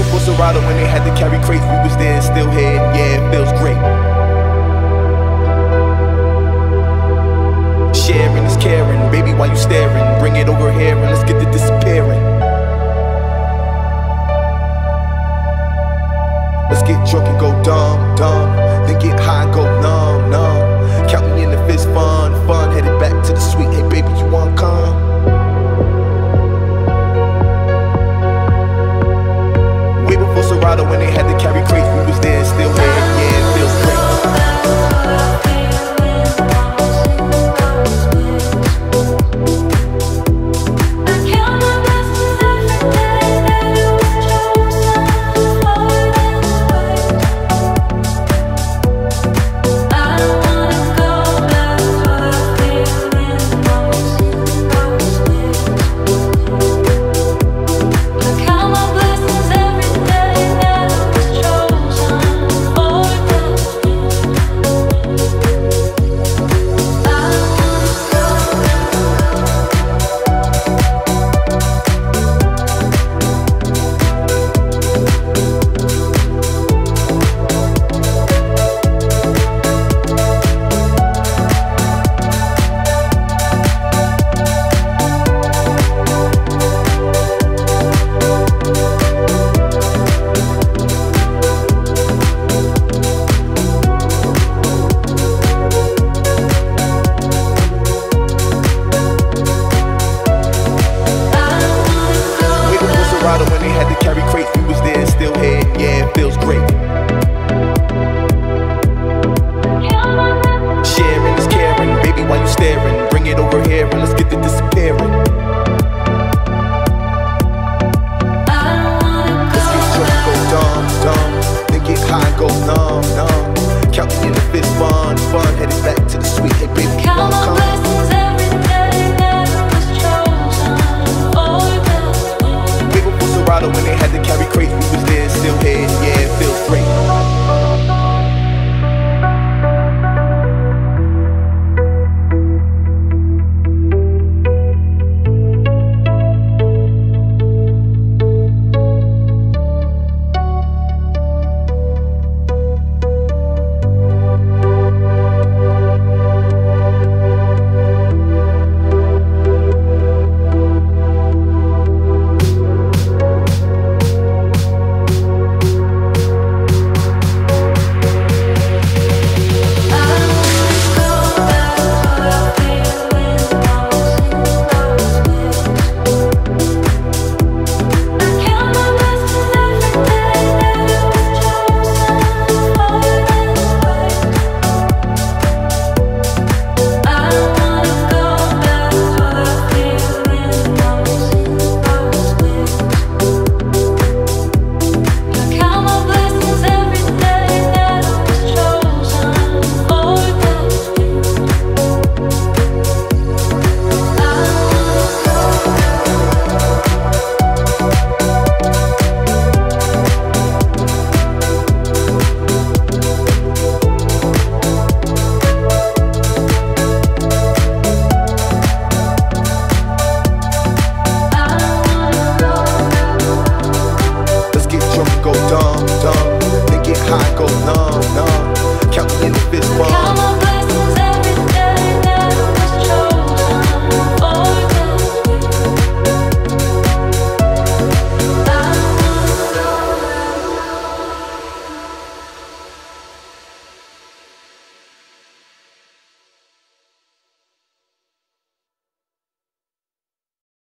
before Serato when they had to carry crates, we was there still here, yeah, it feels great. Sharing is caring, baby, why you staring? Bring it over here and let's get to disappearing. Let's get drunk and go dumb, dumb. Then get high and go numb, numb. Count me in the fist, fun, fun. Headed back to the suite, hey baby, you wanna come?